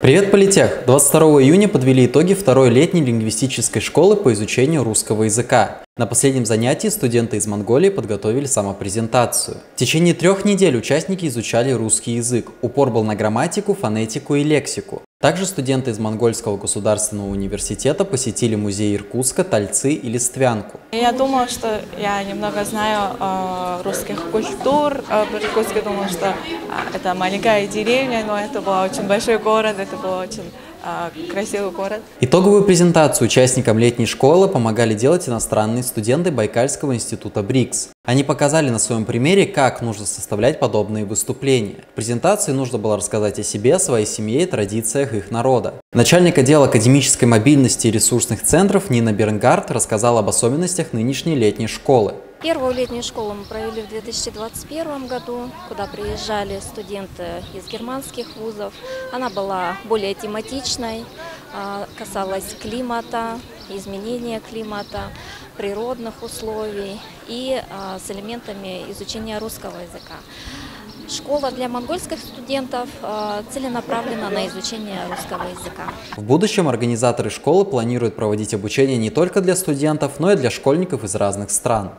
Привет, Политех! 22 июня подвели итоги второй летней лингвистической школы по изучению русского языка. На последнем занятии студенты из Монголии подготовили самопрезентацию. В течение трех недель участники изучали русский язык. Упор был на грамматику, фонетику и лексику. Также студенты из Монгольского государственного университета посетили музей Иркутска, Тальцы и Листвянку. Я думала, что я немного знаю э, русских культур. Э, Иркутске думала, что э, это маленькая деревня, но это был очень большой город, это был очень красивый город. Итоговую презентацию участникам летней школы помогали делать иностранные студенты Байкальского института БРИКС. Они показали на своем примере, как нужно составлять подобные выступления. В презентации нужно было рассказать о себе, своей семье и традициях их народа. Начальник отдела академической мобильности и ресурсных центров Нина Бернгард рассказала об особенностях нынешней летней школы. Первую летнюю школу мы провели в 2021 году, куда приезжали студенты из германских вузов. Она была более тематичной, а, касалась климата, изменения климата, природных условий и а, с элементами изучения русского языка. Школа для монгольских студентов а, целенаправлена на изучение русского языка. В будущем организаторы школы планируют проводить обучение не только для студентов, но и для школьников из разных стран.